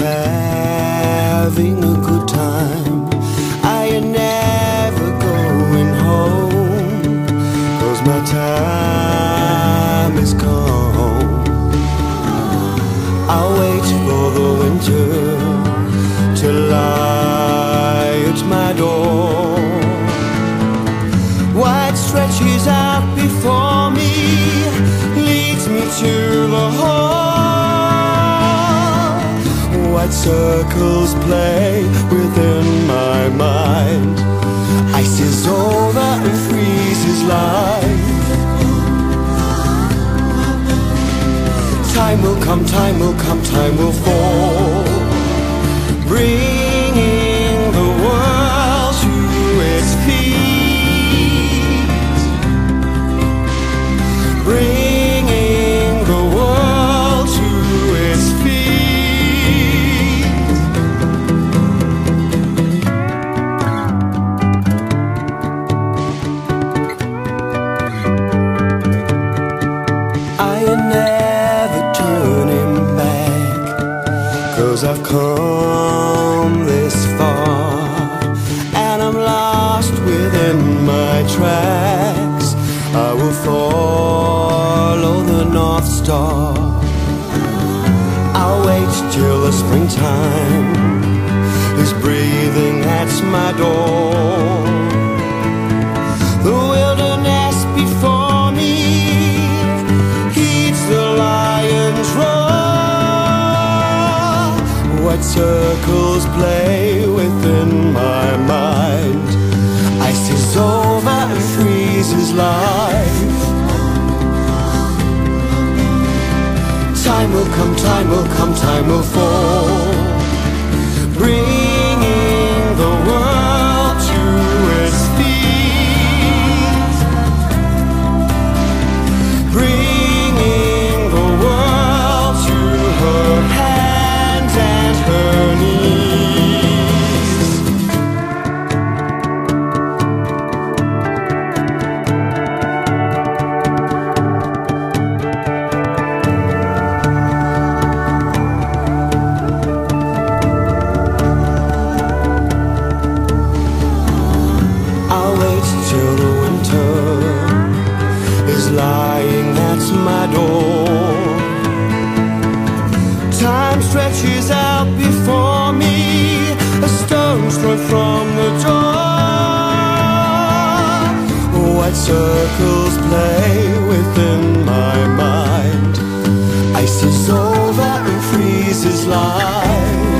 Having a good time. I am never going home. Cause my time is come. I'll wait for the winter to lie at my door. White stretches out before me, leads me to the hall. White circles play within my mind. Ice is over and freezes life. Time will come, time will come, time will fall. Bringing Cause I've come this far And I'm lost within my tracks. I will follow the North Star. I'll wait till the springtime Is breathing at my door White circles play within my mind. Ice is over and freezes life. Time will come, time will come, time will fall. Bringing I'll till the winter is lying at my door. Time stretches out before me, a stone's throw from the door. White circles play within my mind. Ice is over and freezes life.